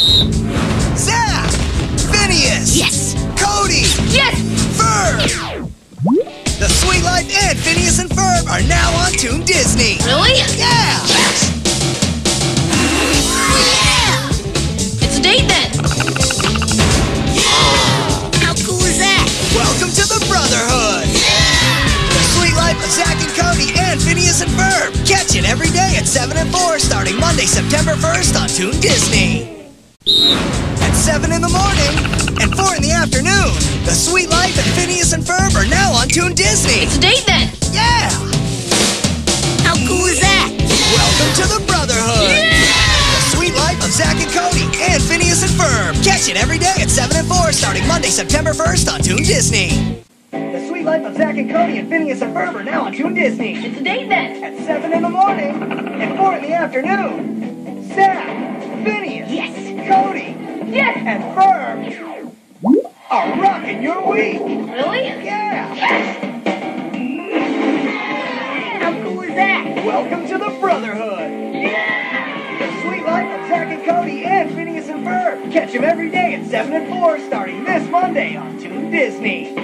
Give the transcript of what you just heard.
Zack! Phineas! Yes! Cody! Yes! Ferb! The Suite Life and Phineas and Ferb are now on Toon Disney. Really? Yeah! Yeah! It's a date then! Yeah! How cool is that? Welcome to the Brotherhood! Yeah! The Suite Life of Zack and Cody and Phineas and Ferb. Catch it every day at 7 and 4 starting Monday, September 1st on Toon Disney. At 7 in the morning and 4 in the afternoon, The Suite Life and Phineas and Ferb are now on Toon Disney. It's a date then! Yeah! How cool is that? Welcome to the Brotherhood! Yeah! The Suite Life of Zack and Cody and Phineas and Ferb. Catch it every day at 7 and 4 starting Monday, September 1st on Toon Disney. The Suite Life of Zack and Cody and Phineas and Ferb are now on Toon Disney. It's a date then! At 7 in the morning and 4 in the afternoon. Yes! and Ferb are rocking your week. Really? Yeah! How cool is that? Welcome to the Brotherhood. The Suite Life and Cody and Phineas and Ferb. Catch them every day at 7 and 4 starting this Monday on Toon Disney.